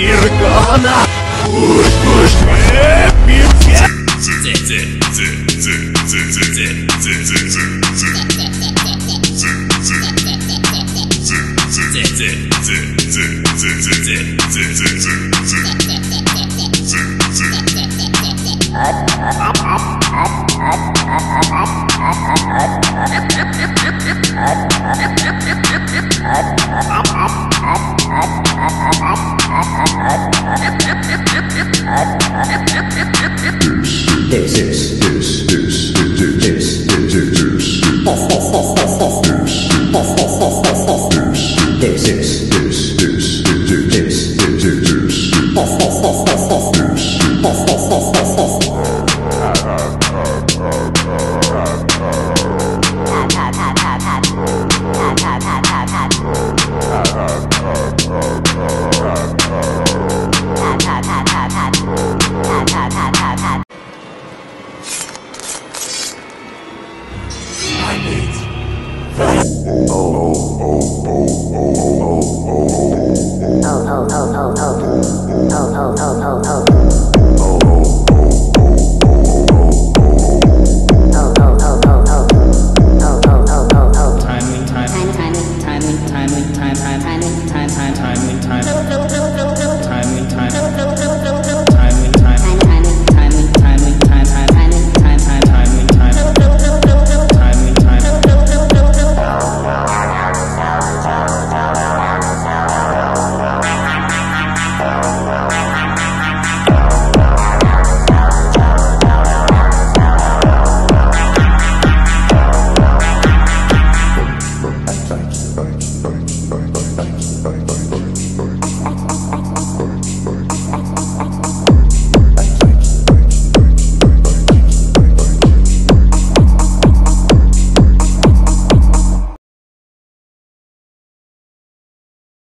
Иргана! Up, up, up, up, up, up, up, This はい。